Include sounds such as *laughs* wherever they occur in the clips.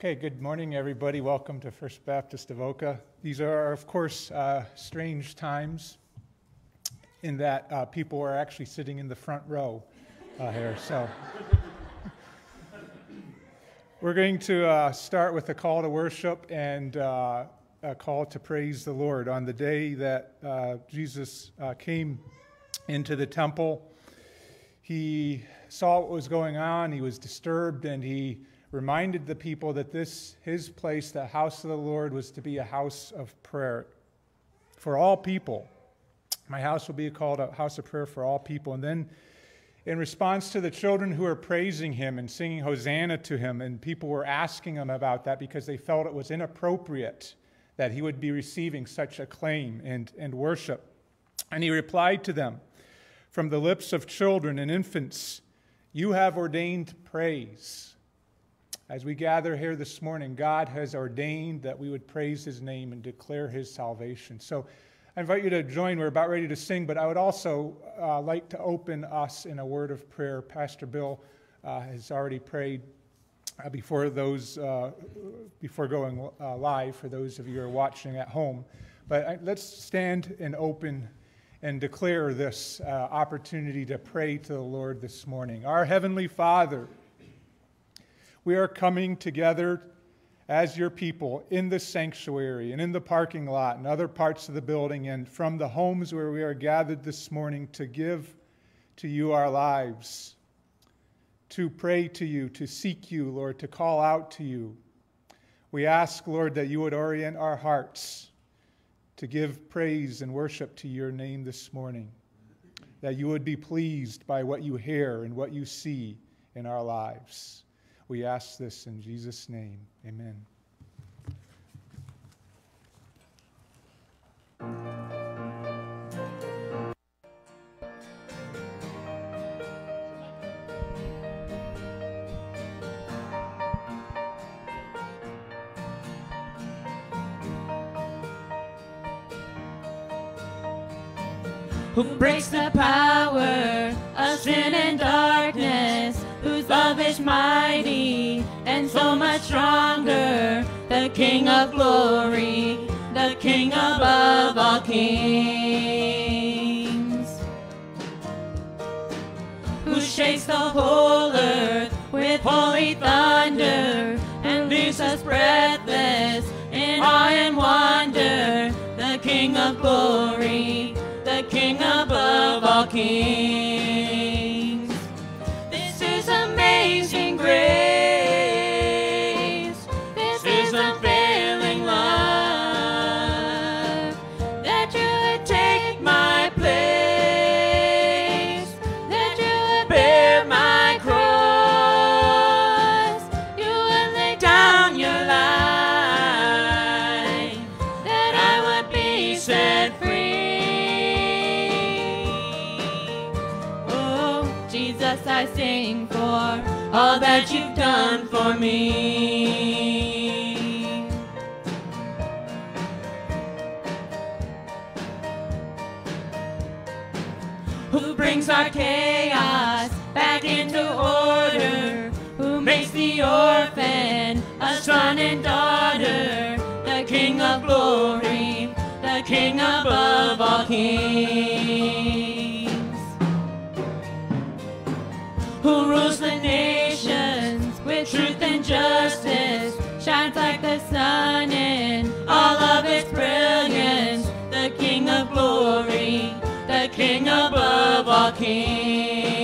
Okay, good morning, everybody. Welcome to First Baptist Avoca. These are, of course, uh, strange times in that uh, people are actually sitting in the front row uh, here. So, *laughs* we're going to uh, start with a call to worship and uh, a call to praise the Lord. On the day that uh, Jesus came into the temple, he saw what was going on, he was disturbed, and he reminded the people that this, his place, the house of the Lord, was to be a house of prayer for all people. My house will be called a house of prayer for all people. And then, in response to the children who were praising him and singing Hosanna to him, and people were asking him about that because they felt it was inappropriate that he would be receiving such acclaim and, and worship. And he replied to them, From the lips of children and infants, you have ordained praise. As we gather here this morning, God has ordained that we would praise his name and declare his salvation. So I invite you to join. We're about ready to sing, but I would also uh, like to open us in a word of prayer. Pastor Bill uh, has already prayed uh, before those uh, before going uh, live for those of you who are watching at home. But uh, let's stand and open and declare this opportunity to pray to the Lord this morning. Our heavenly Father we are coming together as your people in the sanctuary and in the parking lot and other parts of the building and from the homes where we are gathered this morning to give to you our lives, to pray to you, to seek you, Lord, to call out to you. We ask, Lord, that you would orient our hearts to give praise and worship to your name this morning, that you would be pleased by what you hear and what you see in our lives. We ask this in Jesus' name. Amen. who breaks the power of sin and darkness mighty and so much stronger, the King of glory, the King above all kings, who shakes the whole earth with holy thunder and leaves us breathless in awe and wonder, the King of glory, the King above all kings. Done for me. Who brings our chaos back into order? Who makes the orphan a son and daughter? The King of glory, the King above all kings. Who rules the nation? Truth and justice shines like the sun in all of its brilliance. The King of glory, the King above all kings.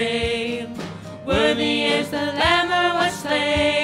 acclaim. Worthy is the Lamb that was slain.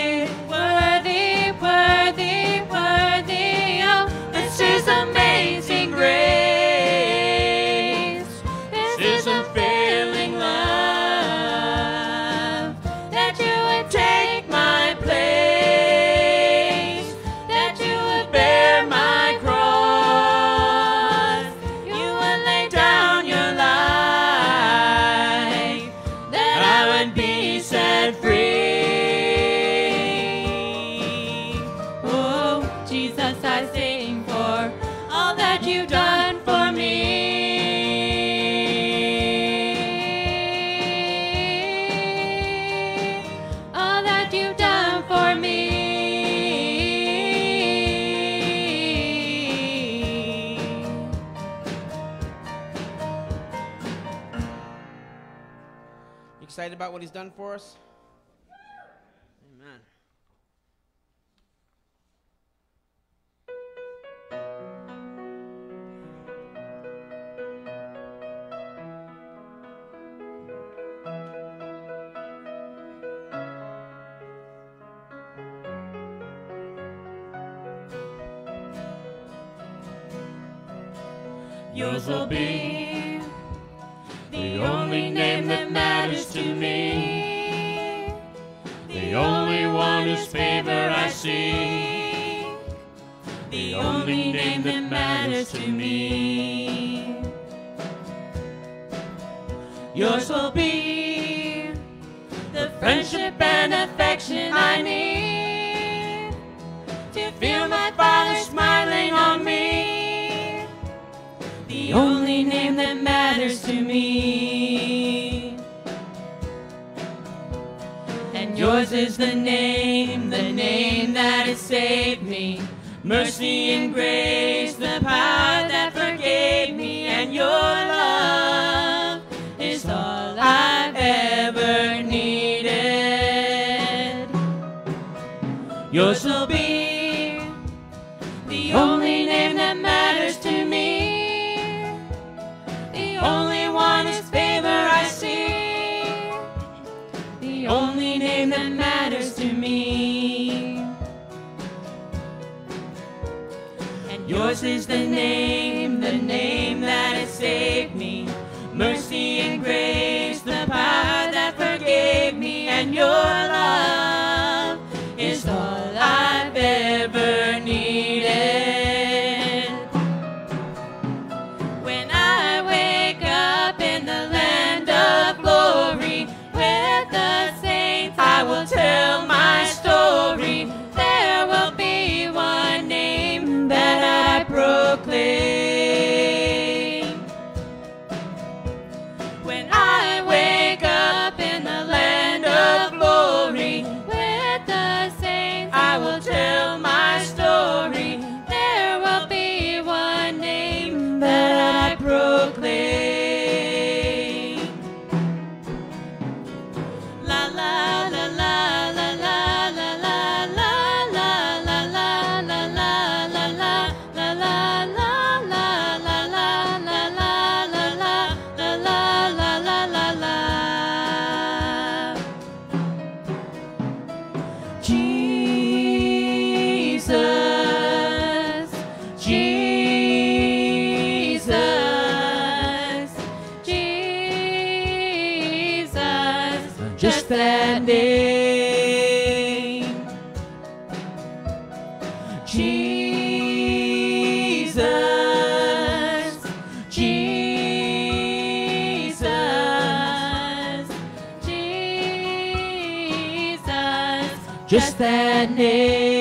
what he's done for us? yours will be the only name that matters to me. The only one whose favor I see. The only name that matters to me. And yours is the name, the name that has saved me. Mercy and grace, the power that forgave me, and your love. just that name.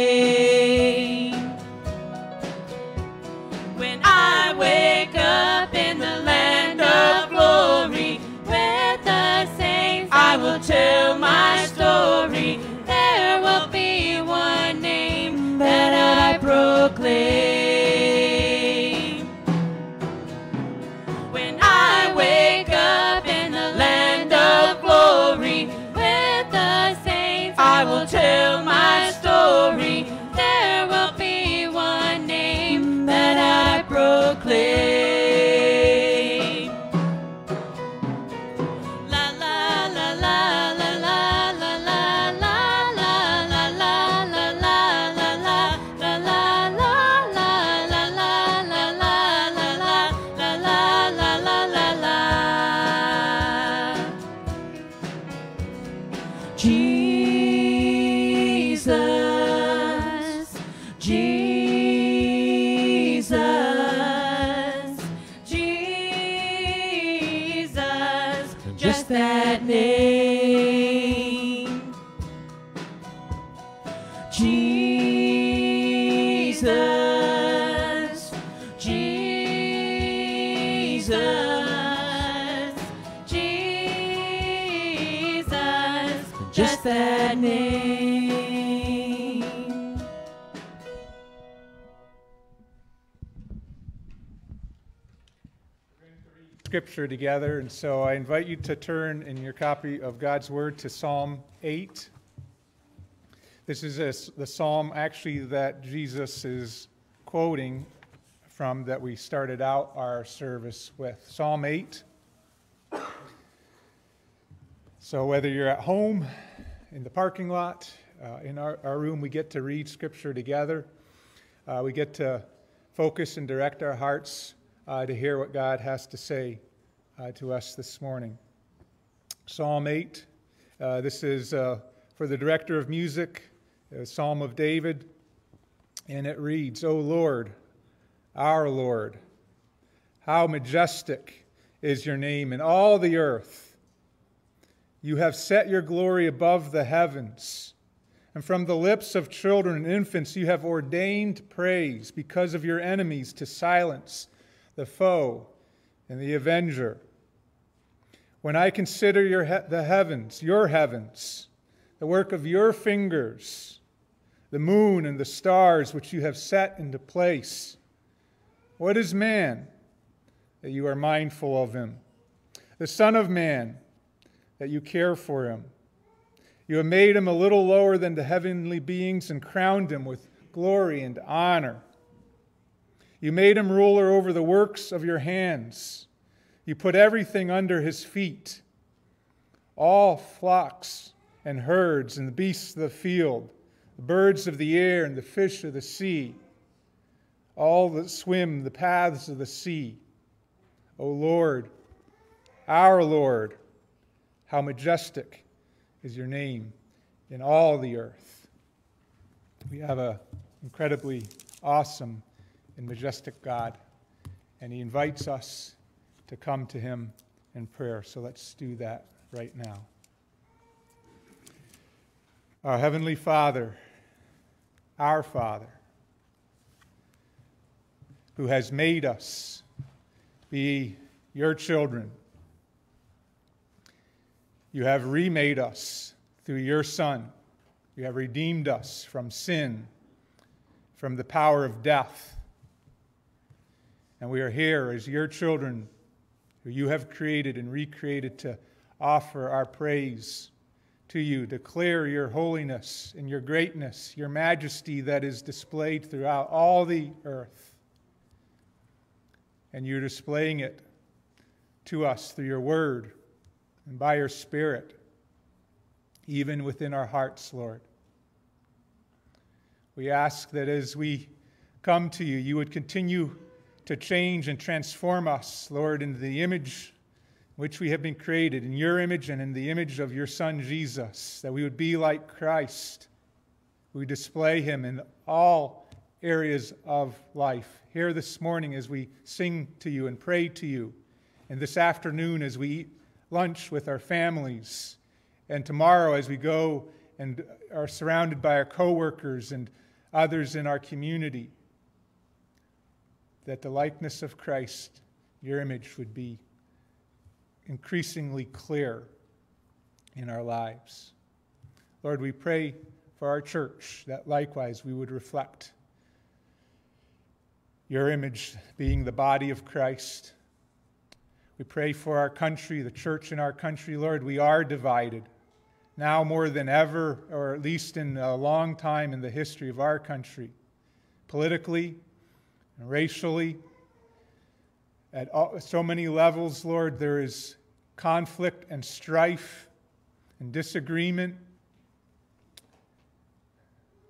Together, and so I invite you to turn in your copy of God's Word to Psalm 8. This is a, the psalm actually that Jesus is quoting from that we started out our service with. Psalm 8. So, whether you're at home, in the parking lot, uh, in our, our room, we get to read Scripture together. Uh, we get to focus and direct our hearts uh, to hear what God has to say uh, to us this morning. Psalm 8. Uh, this is uh, for the director of music, a Psalm of David, and it reads, O Lord, our Lord, how majestic is your name in all the earth. You have set your glory above the heavens. And from the lips of children and infants you have ordained praise because of your enemies to silence the foe and the avenger. When I consider he- the heavens, your heavens, the work of your fingers, the moon and the stars which you have set into place, what is man that you are mindful of him? The Son of Man that you care for him. You have made him a little lower than the heavenly beings and crowned him with glory and honor. You made him ruler over the works of your hands. You put everything under his feet all flocks and herds and the beasts of the field, the birds of the air and the fish of the sea, all that swim the paths of the sea. O Lord, our Lord, how majestic is your name in all the earth. We have an incredibly awesome and majestic God, and He invites us to come to Him in prayer. So let's do that right now. Our Heavenly Father, our Father, who has made us be your children, you have remade us through your Son. You have redeemed us from sin, from the power of death. And we are here as your children who you have created and recreated to offer our praise to you, declare your holiness and your greatness, your majesty that is displayed throughout all the earth. And you're displaying it to us through your word and by your spirit, even within our hearts, Lord. We ask that as we come to you, you would continue to change and transform us, Lord, into the image which we have been created, in your image and in the image of your Son Jesus, that we would be like Christ. We display him in all areas of life. Here this morning as we sing to you and pray to you, and this afternoon as we eat lunch with our families, and tomorrow as we go and are surrounded by our coworkers and others in our community, that the likeness of Christ, your image, would be increasingly clear in our lives. Lord, we pray for our church that likewise we would reflect your image being the body of Christ. We pray for our country, the church in our country. Lord, we are divided now more than ever, or at least in a long time in the history of our country, politically and racially. At all, so many levels, Lord, there is conflict and strife and disagreement.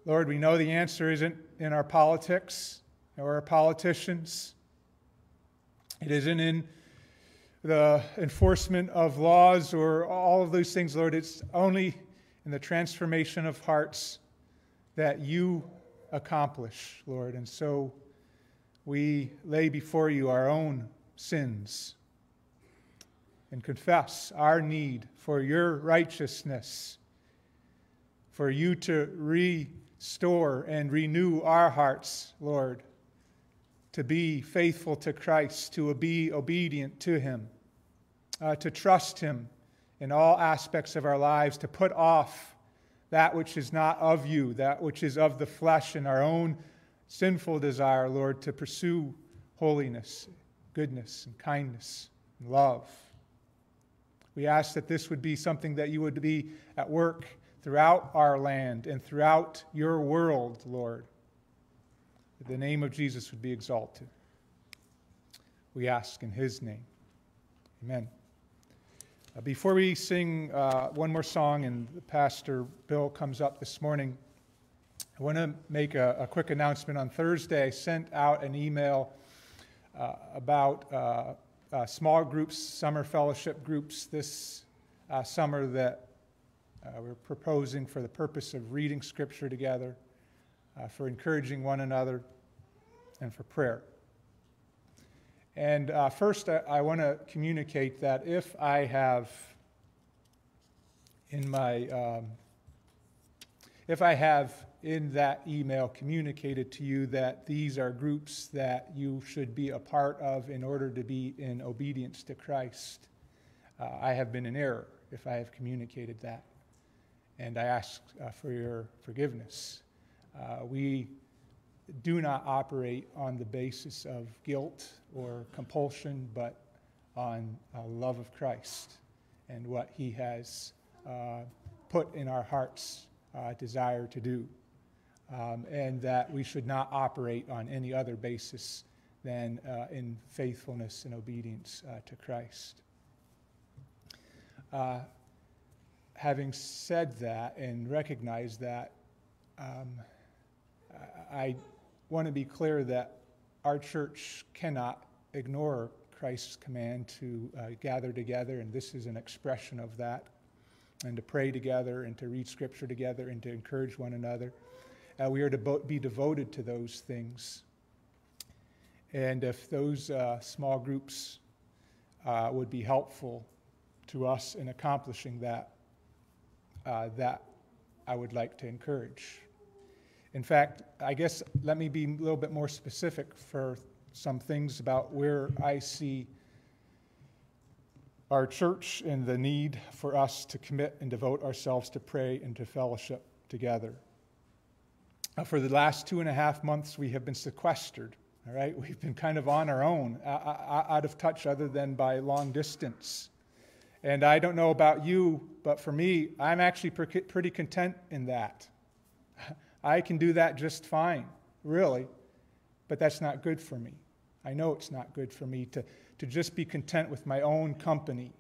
Lord, we know the answer isn't in our politics or our politicians. It isn't in the enforcement of laws or all of those things, Lord. It's only in the transformation of hearts that you accomplish, Lord. And so we lay before you our own sins and confess our need for your righteousness, for you to restore and renew our hearts, Lord, to be faithful to Christ, to be obedient to Him, uh, to trust Him in all aspects of our lives, to put off that which is not of you, that which is of the flesh and our own sinful desire, Lord, to pursue holiness, goodness, and kindness, and love. We ask that this would be something that you would be at work throughout our land and throughout your world, Lord. That the name of Jesus would be exalted. We ask in his name. Amen. Uh, before we sing uh, one more song and the Pastor Bill comes up this morning, I want to make a, a, quick announcement. On Thursday, I sent out an email uh, about uh, uh, small groups, summer fellowship groups this uh, summer that uh, we're proposing for the purpose of reading Scripture together, uh, for encouraging one another, and for prayer. And first, I, I want to communicate that if I have in my um, if I have in that email communicated to you that these are groups that you should be a part of in order to be in obedience to Christ. Uh, I have been in error if I have communicated that. And I ask uh, for your forgiveness. Uh, we do not operate on the basis of guilt or compulsion, but on love of Christ and what he has uh, put in our hearts uh, desire to do um, and that we should not operate on any other basis than uh, in faithfulness and obedience uh, to Christ. Uh, having said that and recognized that, um, I want to be clear that our church cannot ignore Christ's command to uh, gather together, and this is an expression of that, and to pray together, and to read Scripture together, and to encourage one another. Uh, we are to be devoted to those things. And if those uh, small groups uh, would be helpful to us in accomplishing that, uh, that I would like to encourage. In fact, I guess let me be a little bit more specific for some things about where I see our church and the need for us to commit and devote ourselves to pray and to fellowship together. Uh, for the last two and a half months, we have been sequestered. All right, *laughs* we've been kind of on our own, out of touch, other than by long distance. And I don't know about you, but for me, I'm actually pretty content in that. *laughs* I can do that just fine, really, but that's not good for me. I know it's not good for me to, to just be content with my own company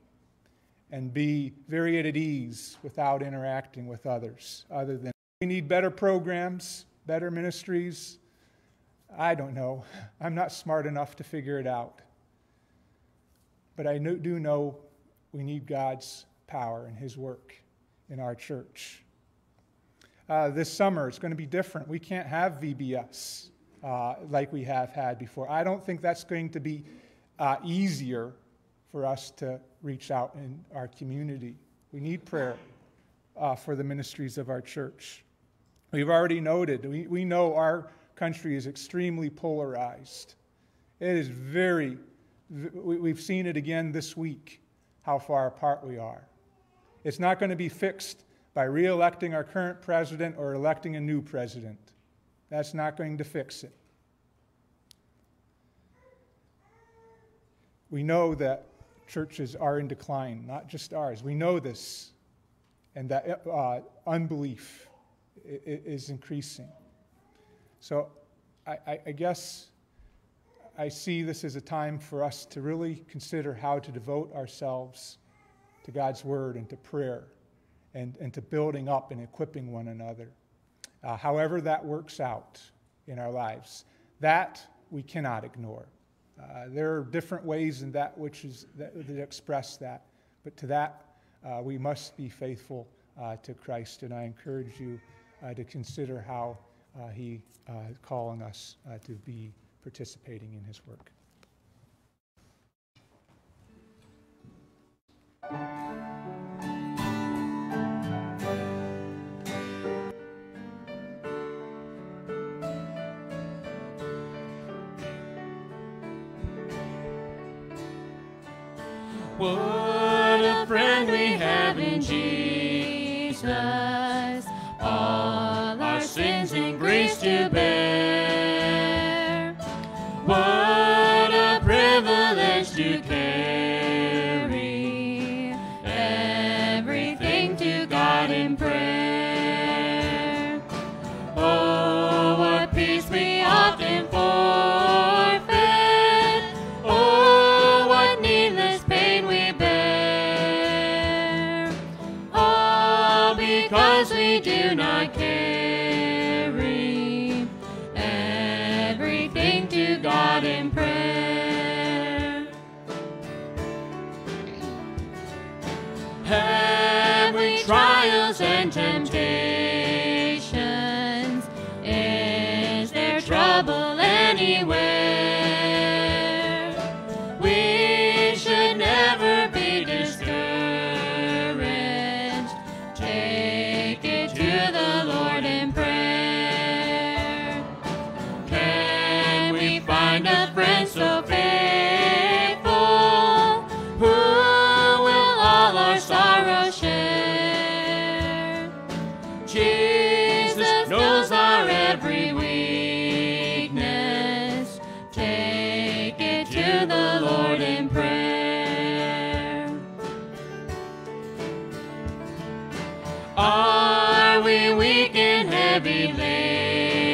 and be very at ease without interacting with others, other than we need better programs, better ministries. I don't know. *laughs* I'm not smart enough to figure it out. But I do know we need God's power and His work in our church. Uh, this summer, it's going to be different. We can't have VBS uh, like we have had before. I don't think that's going to be uh, easier for us to reach out in our community. We need prayer uh, for the ministries of our church. We've already noted, we, we know our country is extremely polarized. It is very, we've seen it again this week, how far apart we are. It's not going to be fixed by re electing our current president or electing a new president. That's not going to fix it. We know that churches are in decline, not just ours. We know this, and that uh, unbelief is increasing. So I, I, guess I see this as a time for us to really consider how to devote ourselves to God's Word and to prayer and, and to building up and equipping one another. Uh, however, that works out in our lives, that we cannot ignore. Uh, there are different ways in that which is that, that express that, but to that uh, we must be faithful uh, to Christ. And I encourage you uh, to consider how uh, He is calling us to be participating in His work. Are we weak and heavy laden,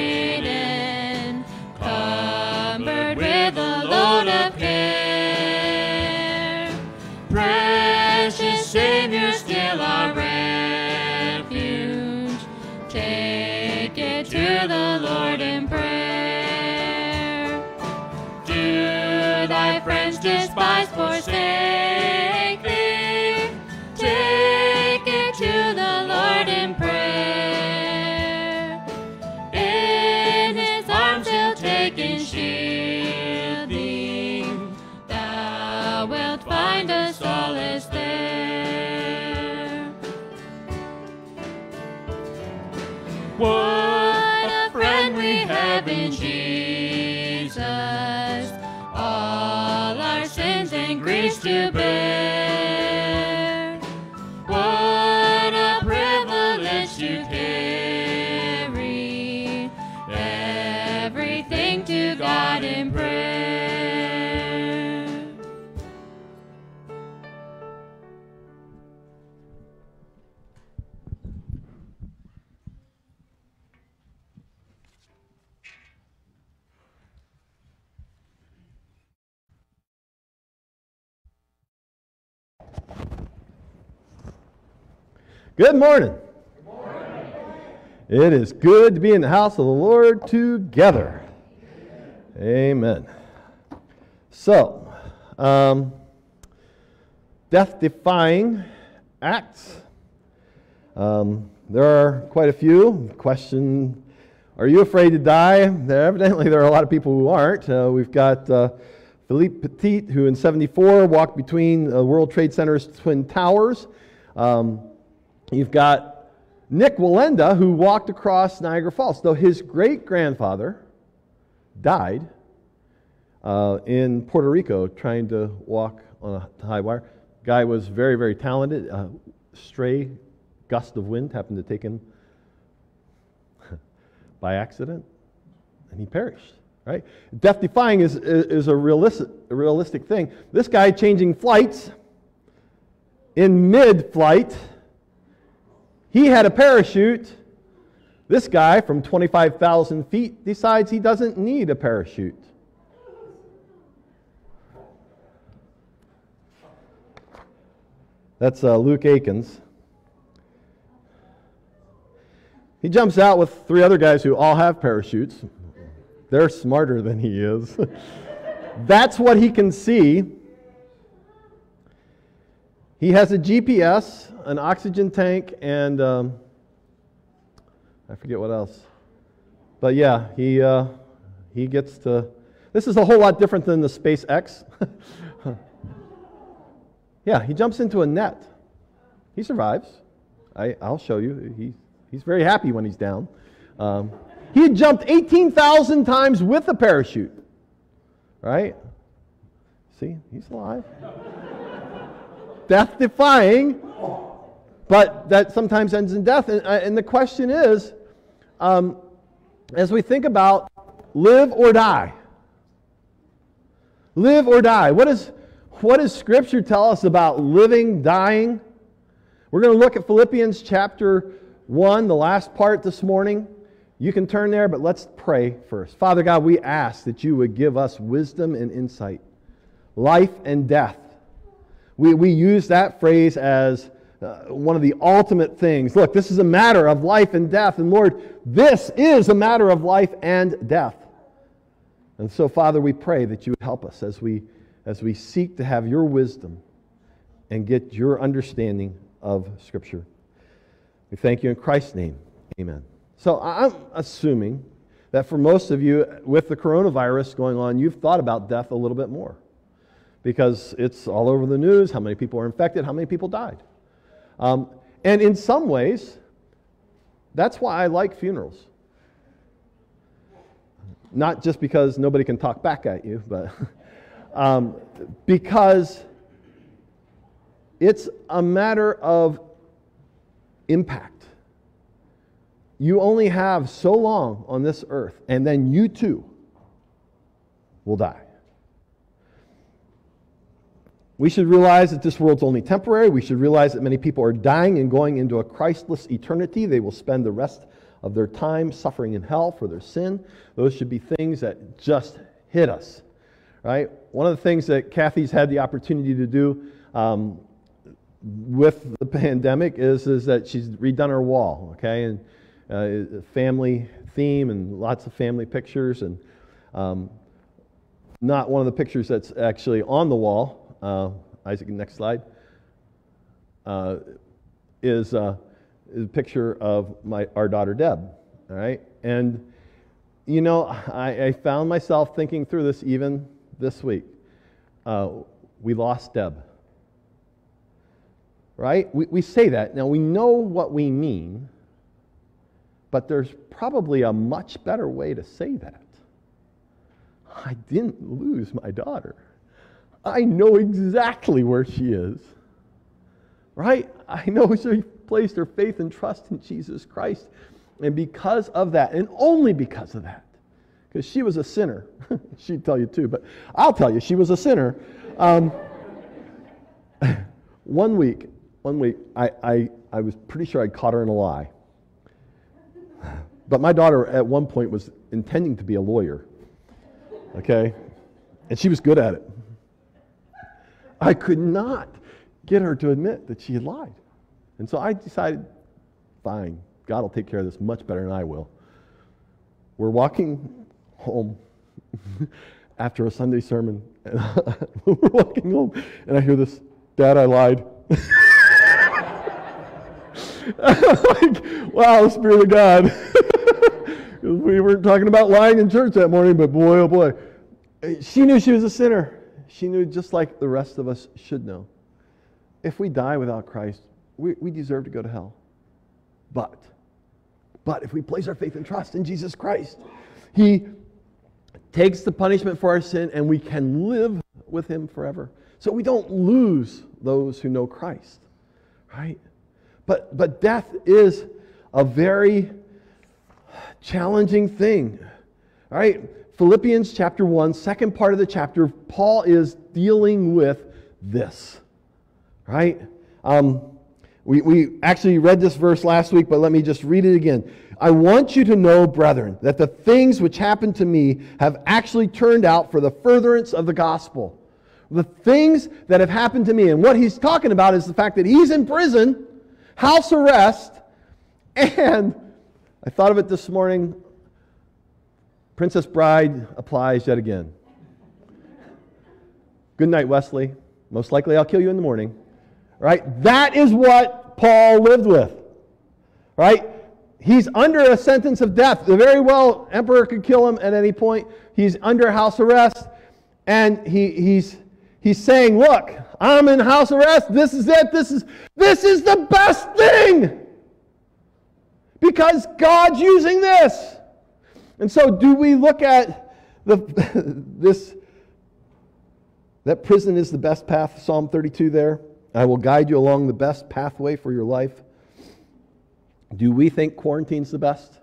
Good morning. It is good to be in the house of the Lord together. Amen. So, um, death defying acts. Um, there are quite a few. Question Are you afraid to die? There, evidently, there are a lot of people who aren't. Uh, we've got uh, Philippe Petit, who in 74 walked between uh, World Trade Center's Twin Towers. Um, You've got Nik Wallenda, who walked across Niagara Falls, though his great grandfather died uh, in Puerto Rico trying to walk on a high wire. Guy was very, very talented. A stray gust of wind happened to take him *laughs* by accident, and he perished. Right? Death defying is, is a realistic, a realistic thing. This guy changing flights in mid flight he had a parachute. This guy from 25,000 feet decides he doesn't need a parachute. That's uh, Luke Aikins. He jumps out with three other guys who all have parachutes. They're smarter than he is. *laughs* That's what he can see. He has a GPS, an oxygen tank, and um, I forget what else. But yeah, he, uh, he gets to. This is a whole lot different than the SpaceX. *laughs* yeah, he jumps into a net. He survives. I, I'll show you. He, he's very happy when he's down. Um, he had jumped 18,000 times with a parachute. Right? See, he's alive. Death defying, but that sometimes ends in death. And, uh, and the question is um, as we think about live or die, live or die, what, is, what does Scripture tell us about living, dying? We're going to look at Philippians chapter 1, the last part this morning. You can turn there, but let's pray first. Father God, we ask that you would give us wisdom and insight, life and death. We, we use that phrase as uh, one of the ultimate things. Look, this is a matter of life and death. And Lord, this is a matter of life and death. And so, Father, we pray that you would help us as we, as we seek to have your wisdom and get your understanding of Scripture. We thank you in Christ's name. Amen. So I'm assuming that for most of you, with the coronavirus going on, you've thought about death a little bit more because it's all over the news how many people are infected, how many people died. Um, and in some ways, that's why I like funerals. Not just because nobody can talk back at you, but *laughs* um, because it's a matter of impact. You only have so long on this earth, and then you too will die. We should realize that this world's only temporary. We should realize that many people are dying and going into a Christless eternity. They will spend the rest of their time suffering in hell for their sin. Those should be things that just hit us, right? One of the things that Kathy's had the opportunity to do um, with the *laughs* pandemic is, is that she's redone her wall, okay? And uh, family theme and lots of family pictures. And um, not one of the pictures that's actually on the wall, uh, Isaac, next slide, uh, is, uh, is a picture of my, our daughter Deb. All right? And, you know, I, I found myself thinking through this even this week. Uh, we lost Deb. Right? We, we say that. Now, we know what we mean but there's probably a much better way to say that. I didn't lose my daughter. I know exactly where she is. Right? I know *laughs* she placed her faith and trust in Jesus Christ. And because of that, and only because of that, because she was a sinner, *laughs* she'd tell you too, but I'll tell you, she was a sinner. Um, *laughs* one week, one week, I, I, I was pretty sure I caught her in a lie. But my daughter at one point was intending to be a lawyer. Okay? And she was good at it. I could not get her to admit that she had lied. And so I decided, fine, God will take care of this much better than I will. We're walking home *laughs* after a Sunday sermon. And *laughs* we're walking home, and I hear this Dad, I lied. *laughs* like, wow, Spirit of God. we weren't talking about lying in church that morning, but boy, oh boy. She knew she was a sinner. She knew just like the rest of us should know. If we die without Christ, we, we deserve to go to hell. But, but if we place our faith and trust in Jesus Christ, He takes the punishment for our sin and we can live with Him forever. So we don't lose those who know Christ, right? But, but death is a very challenging thing. Right, Philippians chapter 1, second part of the chapter, Paul is dealing with this. Right? Um, we, we actually read this verse last week, but let me just read it again. I want you to know, brethren, that the things which happened to me have actually turned out for the furtherance of the gospel. The things that have happened to me. And what he's talking about is the fact that he's in prison, house arrest, and I thought of it this morning. Princess Bride applies yet again. Good night, Westley. Most likely I'll kill you in the morning. Right? That is what Paul lived with. Right? He's under a sentence of death. The very well emperor could kill him at any point. He's under house arrest. And he, he's, he's saying, Look, I'm in house arrest. This is it. This is, this is the best thing. Because God's using this. And so, do we look at the, *laughs* this, that prison is the best path, Psalm 32 there? I will guide you along the best pathway for your life. Do we think quarantine's the best?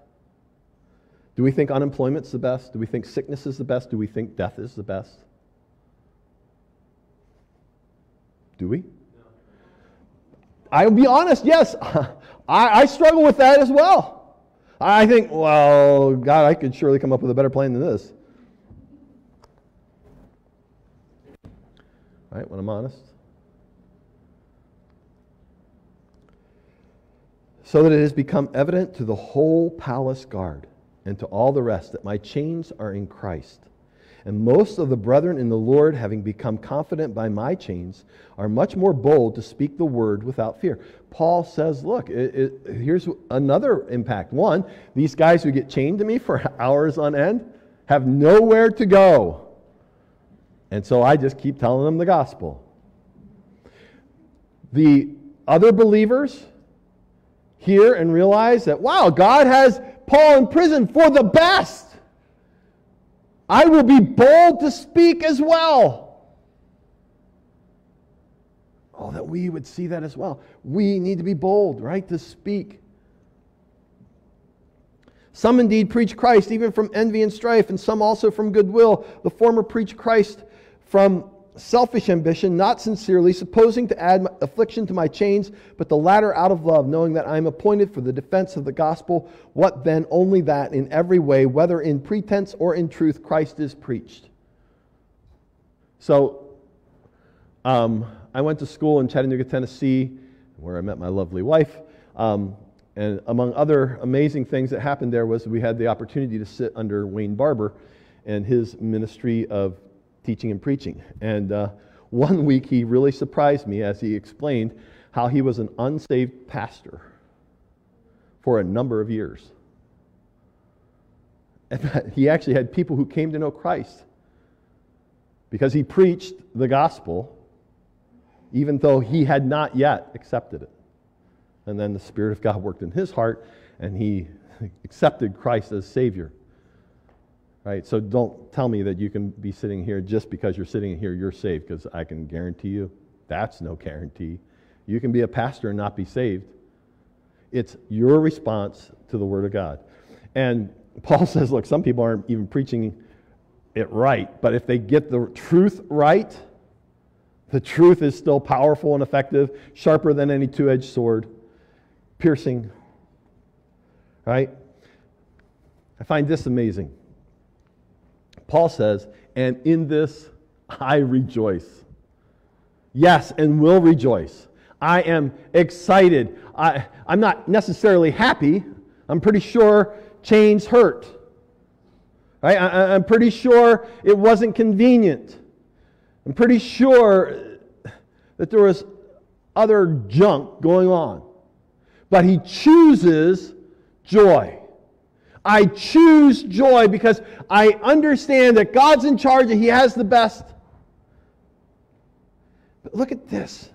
Do we think unemployment's the best? Do we think sickness is the best? Do we think death is the best? Do we? I'll be honest, yes. *laughs* I, I struggle with that as well. I think, well, God, I could surely come up with a better plan than this. Right, when I'm honest. So that it has become evident to the whole palace guard and to all the rest that my chains are in Christ. And most of the brethren in the Lord, having become confident by my chains, are much more bold to speak the word without fear. Paul says, Look, it, it, here's another impact. One, these guys who get chained to me for hours on end have nowhere to go. And so I just keep telling them the gospel. The other believers hear and realize that, wow, God has Paul in prison for the best. I will be bold to speak as well. Oh, that we would see that as well. We need to be bold, right, to speak. Some indeed preach Christ, even from envy and strife, and some also from goodwill. The former preach Christ from selfish ambition, not sincerely, supposing to add affliction to my chains, but the latter out of love, knowing that I am appointed for the defense of the gospel. What then? Only that in every way, whether in pretense or in truth, Christ is preached. So, um, I went to school in Chattanooga, Tennessee, where I met my lovely wife. Um, and among other amazing things that happened there was we had the opportunity to sit under Wayne Barber and his ministry of teaching and preaching. And uh, one week he really surprised me as he explained how he was an unsaved pastor for a number of years. And he actually had people who came to know Christ because he preached the gospel even though he had not yet accepted it. And then the Spirit of God worked in his heart and he *laughs* accepted Christ as Savior. Right? So don't tell me that you can be sitting here just because you're sitting here, you're saved, because I can guarantee you that's no guarantee. You can be a pastor and not be saved. It's your response to the Word of God. And Paul *laughs* says, look, some people aren't even preaching it right, but if they get the truth right, the truth is still powerful and effective, sharper than any two edged sword, piercing. Right? I find this amazing. Paul says, and in this I rejoice. Yes, and will rejoice. I am excited. I, I'm not necessarily happy. I'm pretty sure chains hurt. Right? I, I'm pretty sure it wasn't convenient. I'm pretty sure that there was other junk going on. But he chooses joy. I choose joy because I understand that God's in charge and He has the best. But look at this.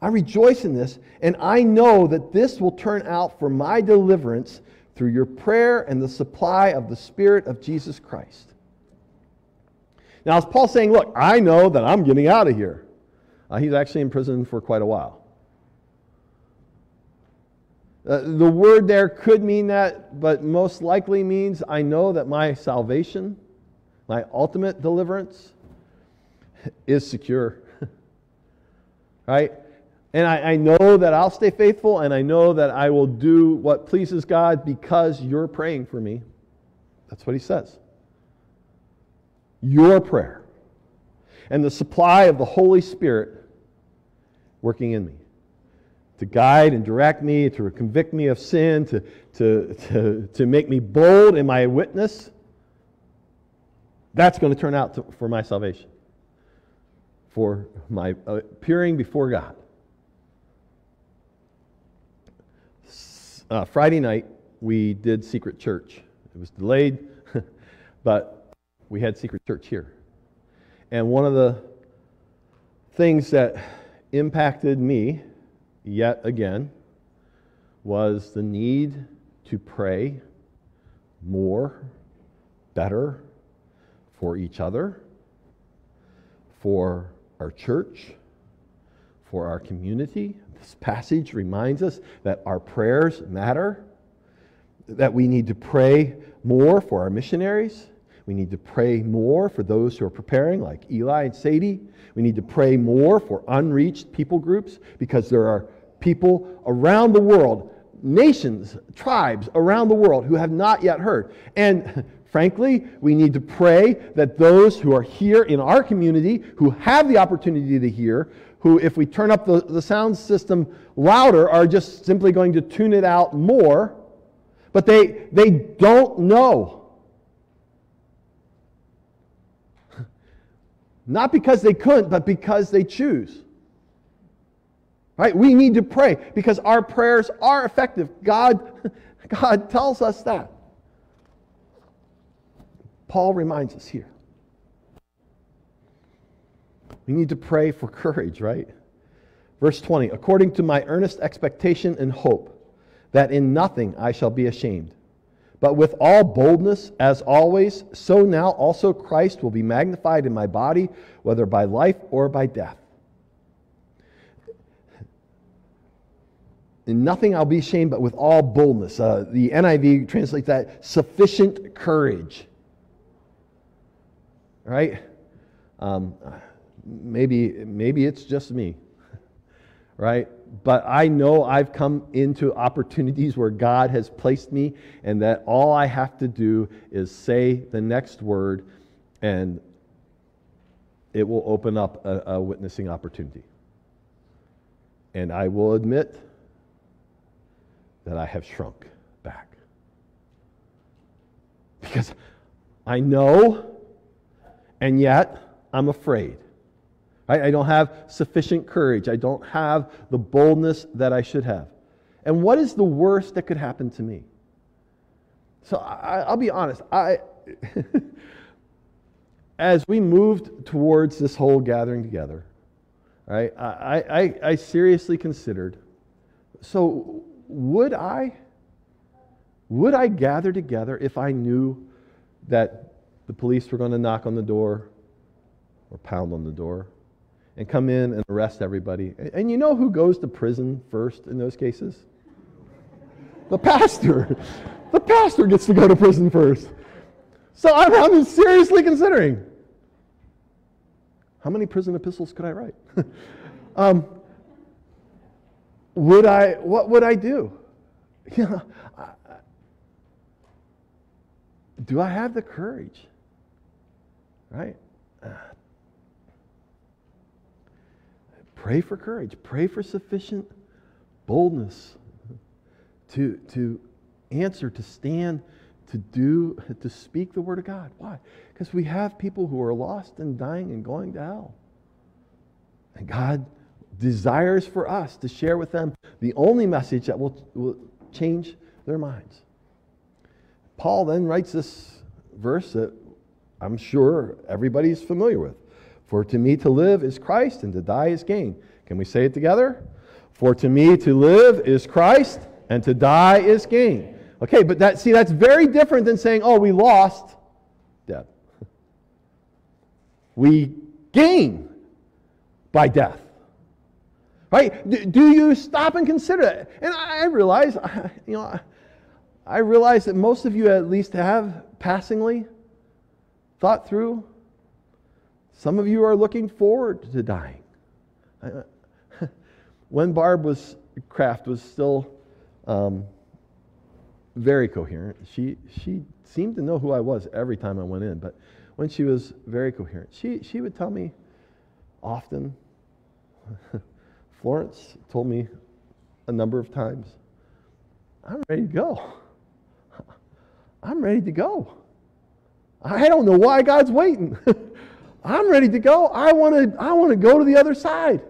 I rejoice in this, and I know that this will turn out for my deliverance through your prayer and the supply of the Spirit of Jesus Christ. Now, is Paul saying, Look, I know that I'm getting out of here? Uh, he's actually in prison for quite a while. Uh, the word there could mean that, but most likely means I know that my salvation, my ultimate deliverance, is secure. *laughs* right? And I, I, know that I'll stay faithful and I know that I will do what pleases God because you're praying for me. That's what he says your prayer and the supply of the Holy Spirit working in me to guide and direct me, to convict me of sin, to, to, to, to make me bold in my witness. That's going to turn out to, for my salvation, for my uh, appearing before God. Uh, Friday night, we did secret church. It was delayed, *laughs* but we had Secret Church here. And one of the things that impacted me yet again was the need to pray more, better for each other, for our church, for our community. This passage reminds us that our prayers matter, that we need to pray more for our missionaries. We need to pray more for those who are preparing, like Eli and Sadie. We need to pray more for unreached people groups because there are people around the world, nations, tribes around the world who have not yet heard. And *laughs* frankly, we need to pray that those who are here in our community, who have the opportunity to hear, who, if we turn up the, the sound system louder, are just simply going to tune it out more, but they, they don't know. Not because they couldn't, but because they choose. Right? We need to pray because our prayers are effective. God, *laughs* God tells us that. Paul reminds us here. We need to pray for courage, right? Verse 20 according to my earnest expectation and hope, that in nothing I shall be ashamed. But with all boldness, as always, so now also Christ will be magnified in my body, whether by life or by death. In nothing I'll be ashamed, but with all boldness. Uh, the NIV translates that sufficient courage. Right? Um, maybe, maybe it's just me. *laughs* Right? But I know I've come into opportunities where God has placed me, and that all I have to do is say the next word, and it will open up a, a witnessing opportunity. And I will admit that I have shrunk back. Because I know, and yet I'm afraid. I, I don't have sufficient courage. I don't have the boldness that I should have. And what is the worst that could happen to me? So I, will be honest. I, *laughs* as we moved towards this whole gathering together, right, I, I, I seriously considered so would I? Would I gather together if I knew that the police were going to knock on the door or pound on the door and come in and arrest everybody? And you know who goes to prison first in those cases? The pastor. The pastor gets to go to prison first. So I'm, I'm seriously considering how many prison epistles could I write? *laughs* um, would I, what would I do? *laughs* Know, do I have the courage? Right? Pray for courage. Pray for sufficient boldness to, to answer, to stand, to do, to speak the word of God. Why? Because we have people who are lost and dying and going to hell. And God desires for us to share with them the only message that will, will change their minds. Paul then writes this verse that I'm sure everybody's familiar with. For to me to live is Christ, and to die is gain. Can we say it together? For to me to live is Christ, and to die is gain. Okay, but that see that's very different than saying, "Oh, we lost death." We gain by death. Right? Do you stop and consider that? And I realize, *laughs* you know, I realize that most of you at least have passingly thought through. Some of you are looking forward to dying. *laughs* When Barb was Kraft was still um, very coherent, she she seemed to know who I was every time I went in. But when she was very coherent, she she would tell me often. *laughs* Florence told me a number of times, I'm ready to go. *laughs* I'm ready to go. I don't know why God's waiting. I'm ready to go. I want to I want to go to the other side.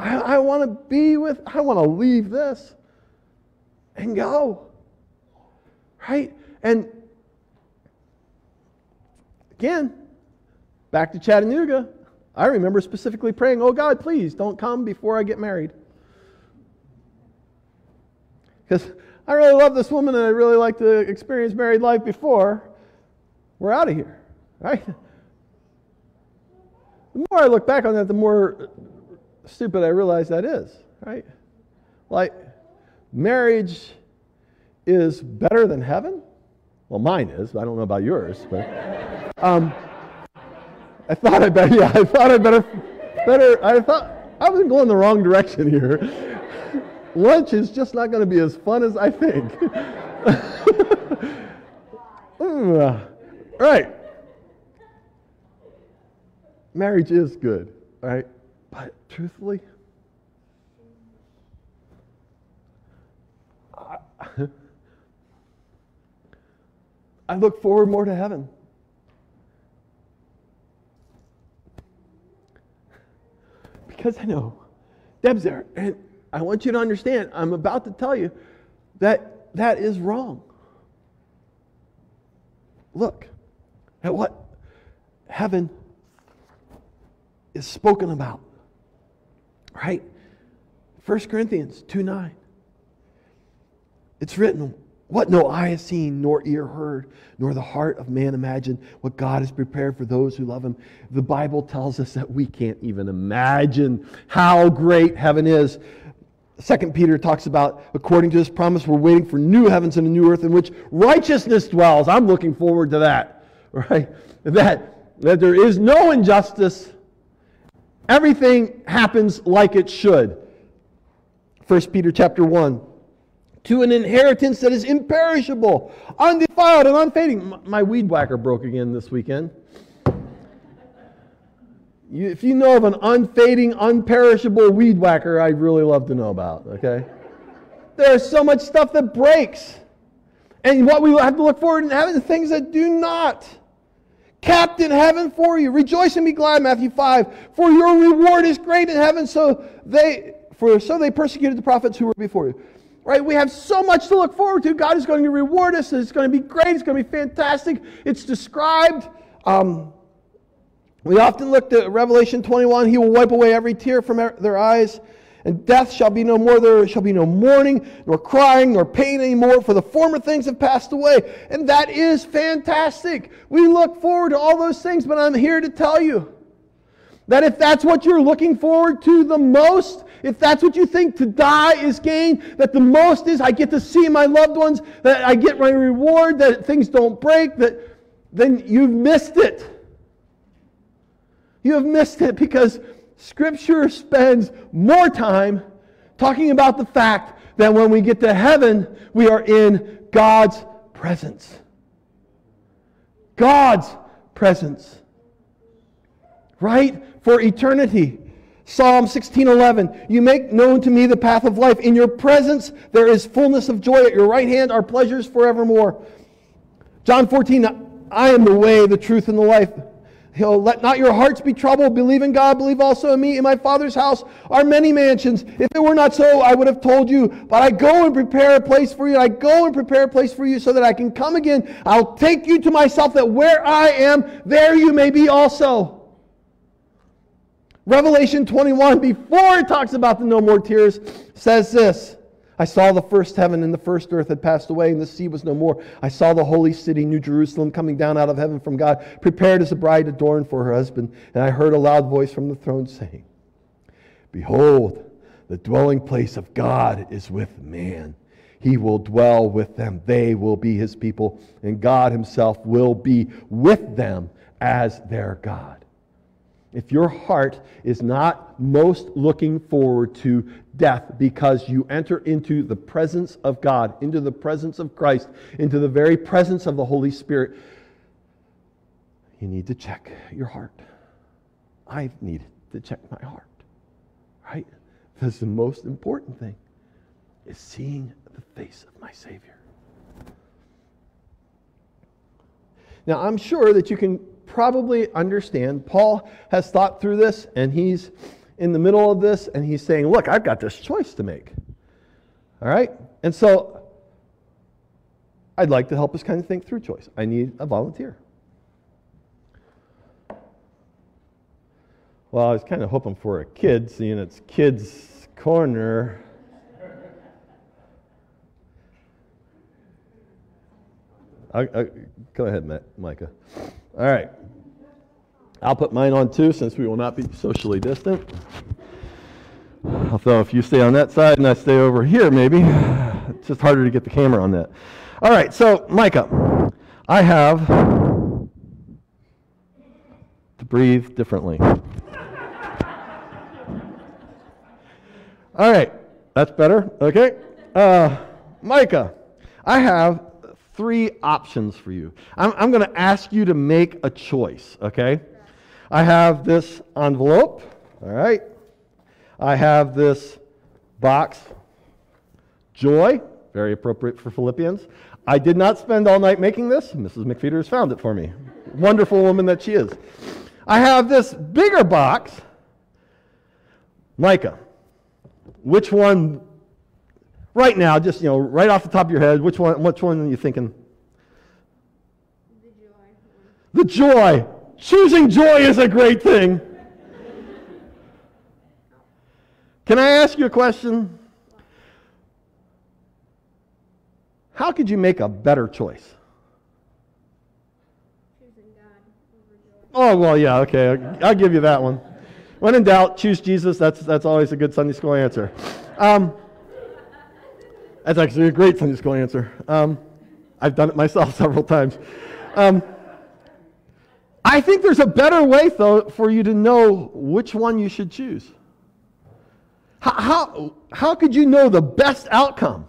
I, I want to be with, I want to leave this and go. Right? And again, back to Chattanooga, I remember specifically praying, Oh God, please don't come before I get married. Because I really love this woman and I really like to experience married life before we're out of here. Right? The more I look back on that, the more stupid I realize that is. Right? Like, marriage is better than heaven? Well, mine is. I don't know about yours, but um, I thought I better. *laughs* Yeah, I thought I better. Better. I thought I was going the wrong direction here. *laughs* Lunch is just not going to be as fun as I think. *laughs* mm, right. Marriage is good, right? But truthfully, *laughs* I look forward more to heaven. Because I know Deb's there. And I want you to understand, I'm about to tell you that that is wrong. Look at what heaven is spoken about. Right? 1 Corinthians 2 9. It's written, What no eye has seen, nor ear heard, nor the heart of man imagined, what God has prepared for those who love him. The Bible tells us that we can't even imagine how great heaven is. Second Peter talks about, according to his promise, we're waiting for new heavens and a new earth in which righteousness dwells. I'm looking forward to that, *laughs* right? That, that there is no injustice. Everything happens like it should. 1 Peter chapter 1 to an inheritance that is imperishable, undefiled, and unfading. My weed whacker broke again this weekend. If you know of an unfading, unperishable weed whacker, I'd really love to know about, okay? There's so much stuff that breaks. And what we have to look forward in heaven, things that do not. Capped in heaven for you. Rejoice and be glad, Matthew 5. For your reward is great in heaven, so they for so they persecuted the prophets who were before you. Right? We have so much to look forward to. God is going to reward us. It's going to be great. It's going to be fantastic. It's described. Um, we often look at Revelation 21. He will wipe away every tear from their eyes, and death shall be no more. There shall be no mourning, nor crying, nor pain anymore, for the former things have passed away. And that is fantastic. We look forward to all those things, but I'm here to tell you that if that's what you're looking forward to the most, if that's what you think to die is gain, that the most is I get to see my loved ones, that I get my reward, that things don't break, that then you've missed it. You have missed it because Scripture spends more time talking about the fact that when we get to heaven, we are in God's presence. God's presence. Right? For eternity. Psalm 16:11 You make known to me the path of life in your presence there is fullness of joy at your right hand are pleasures forevermore John 14 I am the way the truth and the life He'll let not your hearts be troubled. Believe in God, believe also in me. In my Father's house are many mansions. If it were not so, I would have told you. But I go and prepare a place for you. I go and prepare a place for you so that I can come again. I'll take you to myself, that where I am, there you may be also. Revelation 21, before it talks about the no more tears, says this I saw the first heaven and the first earth had passed away, and the sea was no more. I saw the holy city, New Jerusalem, coming down out of heaven from God, prepared as a bride adorned for her husband. And I heard a loud voice from the throne saying, Behold, the dwelling place of God is with man. He will dwell with them. They will be his people, and God himself will be with them as their God. If your heart is not most looking forward to death because you enter into the presence of God, into the presence of Christ, into the very presence of the Holy Spirit, you need to check your heart. I need to check my heart, right? Because the most important thing is seeing the face of my Savior. Now, I'm sure that you can probably understand. Paul has thought through this, and he's in the middle of this, and he's saying, Look, I've got this choice to make. All right? And so I'd like to help us kind of think through choice. I need a volunteer. Well, I was kind of hoping for a kid, seeing it's kids' corner. I, I, go ahead, Matt, Micah. All right. I'll put mine on too, since we will not be socially distant. Although if you stay on that side and I stay over here, maybe it's just harder to get the camera on that. All right, so Micah, I have to breathe differently. All right, that's better. Okay, uh, Micah, I have three options for you. I'm, I'm going to ask you to make a choice. Okay, I have this envelope. All right. I have this box, joy, very appropriate for Philippians. I did not spend all night making this. Mrs. McFeeder has found it for me. Wonderful woman that she is. I have this bigger box, Micah. Which one, right now, just you know, right off the top of your head, which one? Which one are you thinking? The joy. The joy. Choosing joy is a great thing. Can I ask you a question? How could you make a better choice? Oh, well, yeah, okay. I'll give you that one. When in doubt, choose Jesus. That's, that's always a good Sunday school answer. Um, that's actually a great Sunday school answer. Um, I've done it myself *laughs* several times. Um, I think there's a better way, though, for you to know which one you should choose. How, how, how could you know the best outcome?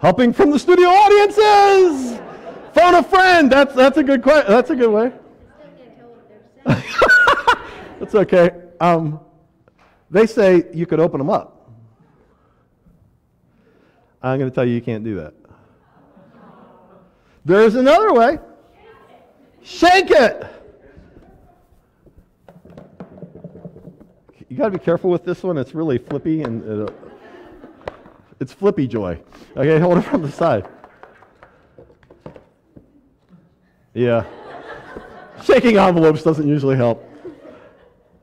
Helping from the studio audiences. Phone a friend. That's, that's a good question. That's a good way. *laughs* that's okay. Um, they say you could open them up. I'm going to tell you you can't do that. There's another way. Shake it. You got to be careful with this one. It's really flippy and uh, it's flippy joy. Okay, hold it from the side. Yeah. Shaking envelopes doesn't usually help.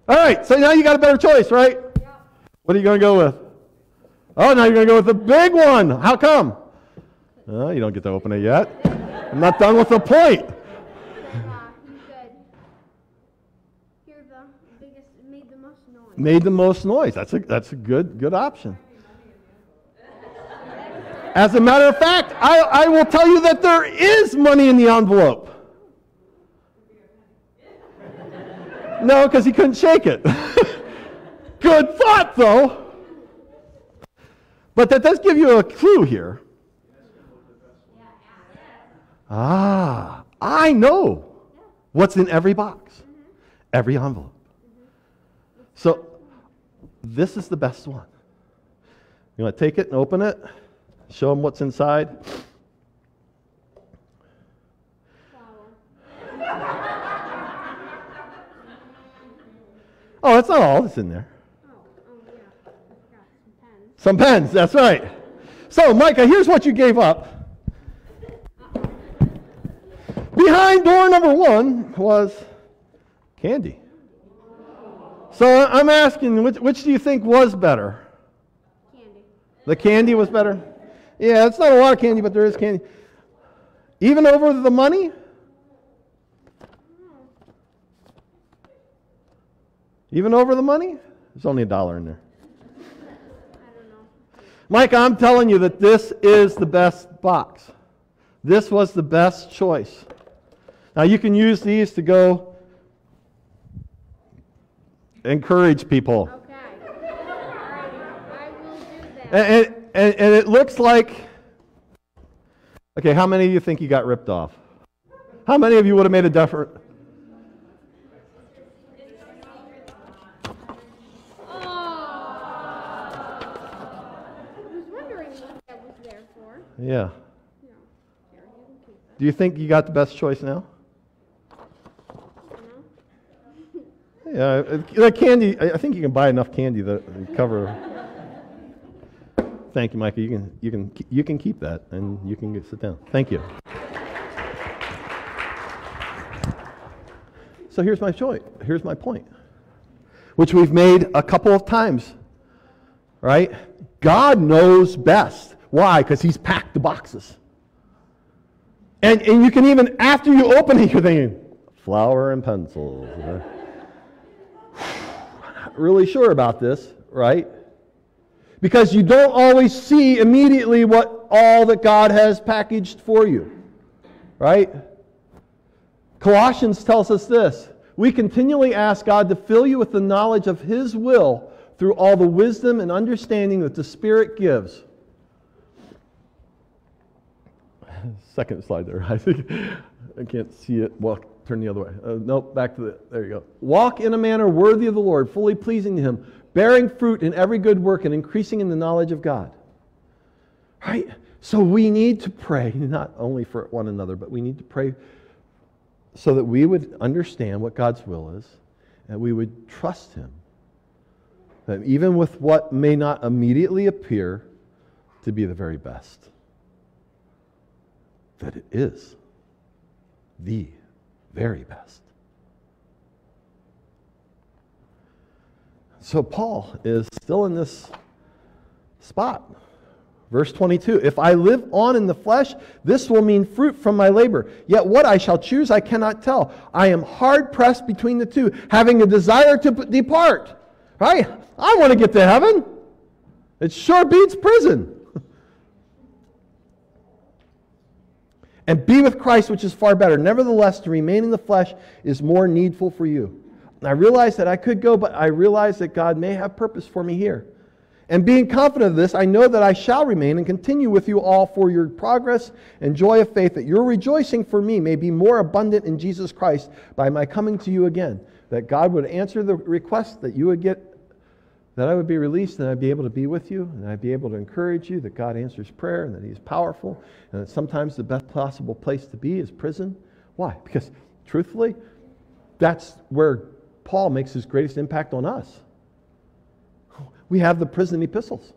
All right, so now you got a better choice, right? What are you going to go with? Oh, now you're going to go with the big one. How come? Oh, you don't get to open it yet. I'm not done with the point. made the most noise. Made the most noise. That's a, that's a good, good option. As a matter of fact, I, I will tell you that there is money in the envelope. No, because he couldn't shake it. *laughs* Good thought, though. But that does give you a clue here. Ah, I know what's in every box, every envelope. So, this is the best one. You want to take it and open it? Show them what's inside. *laughs* Oh, that's not all that's in there. Oh, oh yeah. Got some pens. That's right. So, Micah, here's what you gave up. Behind door number one was candy. So I'm asking, which, which do you think was better? Candy. The candy was better? Yeah, it's not a lot of candy, but there is candy. Even over the money? Even over the money? There's only a dollar in there. I don't know. Mike, I'm telling you that this is the best box. This was the best choice. Now, you can use these to go encourage people. Okay. I will do that. And, and, and it looks like. Okay, how many of you think you got ripped off? How many of you would have made a difference? I was wondering what that was there for. Yeah. Do you think you got the best choice now? Yeah, the candy. I think you can buy enough candy to cover. Thank you, Micah. You can you can you can keep that, and you can sit down. Thank you. So here's my point. Here's my point, which we've made a couple of times. Right? God knows best. Why? Because He's packed the boxes. And, and you can even, after you open it, you're thinking, flour and pencils. *sighs* Not really sure about this, right? Because you don't always see immediately what all that God has packaged for you, right? Colossians tells us this we continually ask God to fill you with the knowledge of His will through all the wisdom and understanding that the Spirit gives. *laughs* Second slide there, *laughs* I think. I can't see it. Walk, turn the other way. Uh, nope, back to the, there you go. Walk in a manner worthy of the Lord, fully pleasing to Him, bearing fruit in every good work and increasing in the knowledge of God. Right? So we need to pray, *laughs* not only for one another, but we need to pray so that we would understand what God's will is, and we would trust Him. That even with what may not immediately appear to be the very best, that it is the very best. So Paul is still in this spot. Verse 22 If I live on in the flesh, this will mean fruit from my labor. Yet what I shall choose, I cannot tell. I am hard pressed between the two, having a desire to depart. Right? I want to get to heaven. It sure beats prison. And be with Christ, which is far better. Nevertheless, to remain in the flesh is more needful for you. I realize that I could go, but I realize that God may have purpose for me here. And being confident of this, I know that I shall remain and continue with you all for your progress and joy of faith, that your rejoicing for me may be more abundant in Jesus Christ by my coming to you again. That God would answer the request, that you would get, that I would be released, and I'd be able to be with you, and I'd be able to encourage you that God answers prayer and that He's powerful, and that sometimes the best possible place to be is prison. Why? Because truthfully, that's where Paul makes his greatest impact on us we have the prison epistles,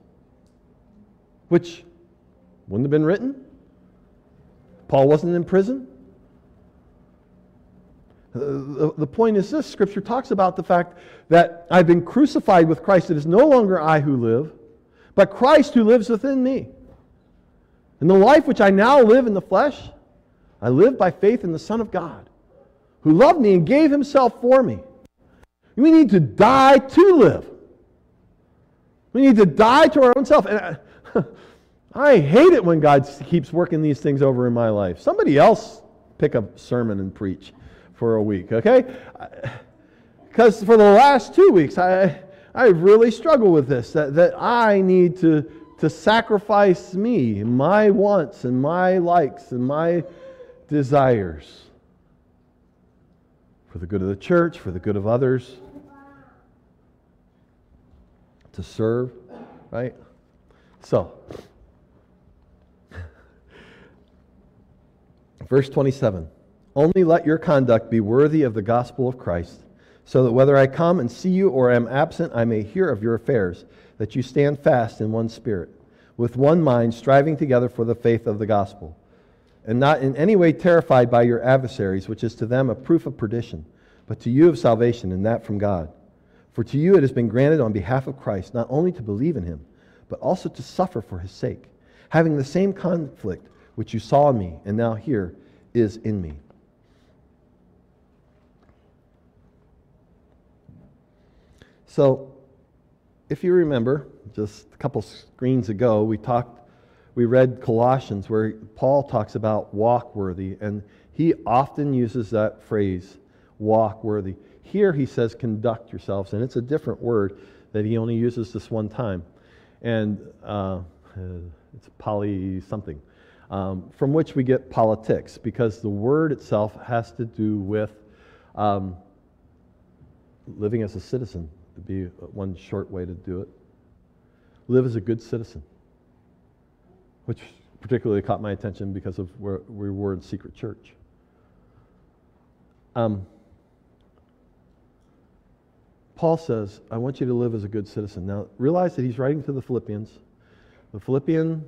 which wouldn't have been written. Paul wasn't in prison. The, the point is this Scripture talks about the fact that I've been crucified with Christ. It is no longer I who live, but Christ who lives within me. And the life which I now live in the flesh, I live by faith in the Son of God, who loved me and gave himself for me. We need to die to live. We need to die to our own self. And I, uh, *laughs* I hate it when God keeps working these things over in my life. Somebody else pick a sermon and preach for a week, okay? Because for the last two weeks, I, I really struggle with this that, that I need to, to sacrifice me, my wants and my likes and my desires for the good of the church, for the good of others to serve, right? So, *laughs* verse 27 Only let your conduct be worthy of the gospel of Christ, so that whether I come and see you or am absent, I may hear of your affairs, that you stand fast in one spirit, with one mind, striving together for the faith of the gospel, and not in any way terrified by your adversaries, which is to them a proof of perdition, but to you of salvation, and that from God. For to you it has been granted on behalf of Christ not only to believe in him, but also to suffer for his sake, having the same conflict which you saw in me and now hear is in me. So, if you remember, just a couple screens ago, we talked, we read Colossians where Paul talks about walk worthy, and he often uses that phrase, walk worthy. Here he says, conduct yourselves, and it's a different word that he only uses this one time. And uh, it's poly something, um, from which we get politics, because the word itself has to do with um, living as a citizen, be one short way to do it. Live as a good citizen, which particularly caught my attention because of where we were in secret church. Um, Paul says, I want you to live as a good citizen. Now, realize that he's writing to the Philippians. The Philippian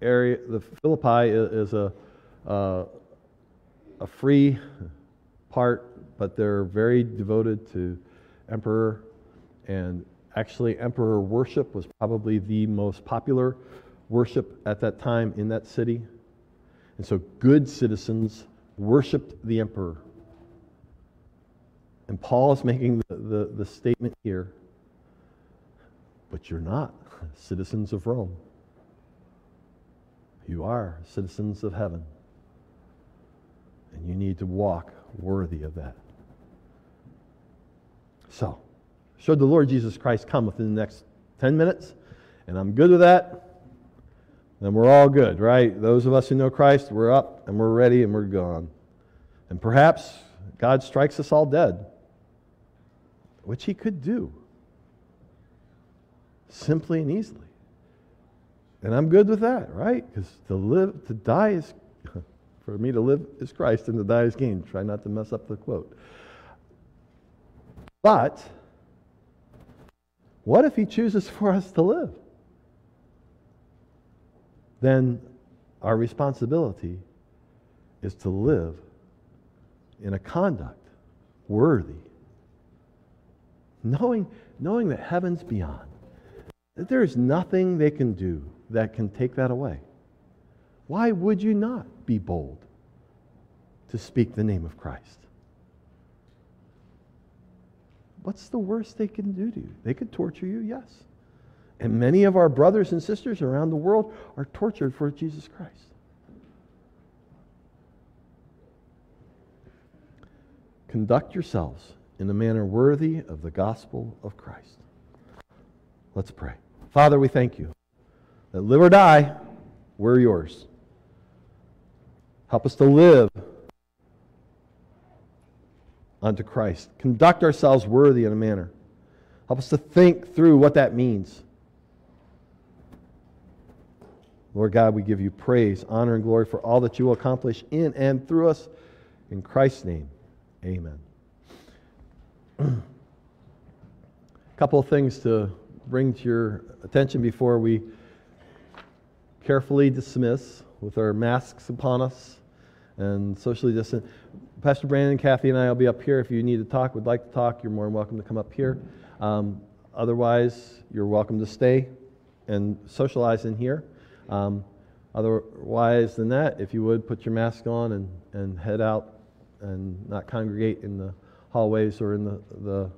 area, the Philippi is a, uh, a free part, but they're very devoted to emperor. And actually, emperor worship was probably the most popular worship at that time in that city. And so, good citizens worshiped the emperor. And Paul is making the, the, the statement here but you're not *laughs* citizens of Rome. You are citizens of heaven. And you need to walk worthy of that. So, should the Lord Jesus Christ come within the next 10 minutes, and I'm good with that, then we're all good, right? Those of us who know Christ, we're up and we're ready and we're gone. And perhaps God strikes us all dead, which He could do simply and easily. And I'm good with that, right? Because to live, to die is, *laughs* for me to live is Christ and to die is gain. Try not to mess up the quote. But, what if He chooses for us to live? Then our responsibility is to live in a conduct worthy, knowing, knowing that heaven's beyond that there is nothing they can do that can take that away. Why would you not be bold to speak the name of Christ? What's the worst they can do to you? They could torture you, yes. And many of our brothers and sisters around the world are tortured for Jesus Christ. Conduct yourselves in a manner worthy of the gospel of Christ. Let's pray. Father, we thank you that live or die, we're yours. Help us to live unto Christ. Conduct ourselves worthy in a manner. Help us to think through what that means. Lord God, we give you praise, honor, and glory for all that you will accomplish in and through us. In Christ's name, amen. A *clears throat* couple of things to bring to your attention before we carefully dismiss with our masks upon us and socially distant. Pastor Brandon, Kathy, and I will be up here. If you need to talk, would like to talk, you're more than welcome to come up here. Um, otherwise, you're welcome to stay and socialize in here. Um, otherwise than that, if you would, put your mask on and, and head out and not congregate in the hallways or in the, the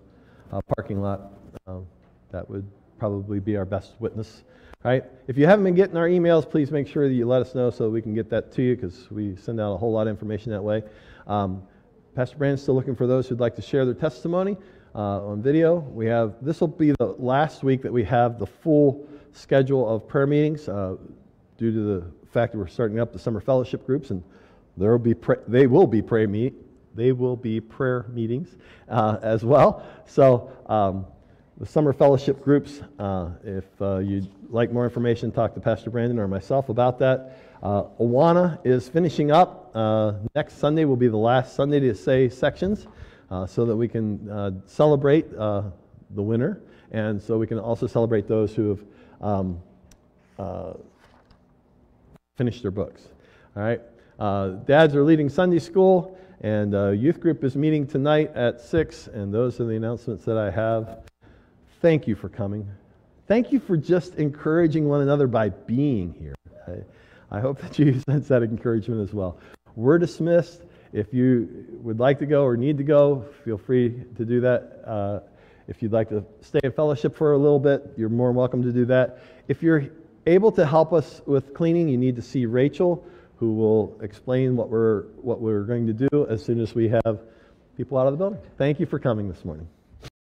uh, parking lot. Um, that would probably be our best witness. Right? If you haven't been getting our emails, please make sure that you let us know so we can get that to you because we send out a whole lot of information that way. Um, Pastor Brandon's still looking for those who'd like to share their testimony uh, on video. We have this will be the last week that we have the full schedule of prayer meetings uh, due to the fact that we're starting up the summer fellowship groups and there will be pray, they will be prayer meet they will be prayer meetings uh, as well. So. Um, the summer fellowship groups. Uh, if uh, you'd like more information, talk to Pastor Brandon or myself about that. Uh, Awana is finishing up. Uh, next Sunday will be the last Sunday to say sections uh, so that we can uh, celebrate the winner and so we can also celebrate those who have um, finished their books. All right. dads are leading Sunday school, and youth group is meeting tonight at 6, and those are the announcements that I have thank you for coming. Thank you for just encouraging one another by being here. I, I, hope that you *laughs* sense that encouragement as well. We're dismissed. If you would like to go or need to go, feel free to do that. Uh, if you'd like to stay in fellowship for a little bit, you're more welcome to do that. If you're able to help us with cleaning, you need to see Rachel, who will explain what we're, what we're going to do as soon as we have people out of the building. Thank you for coming this morning.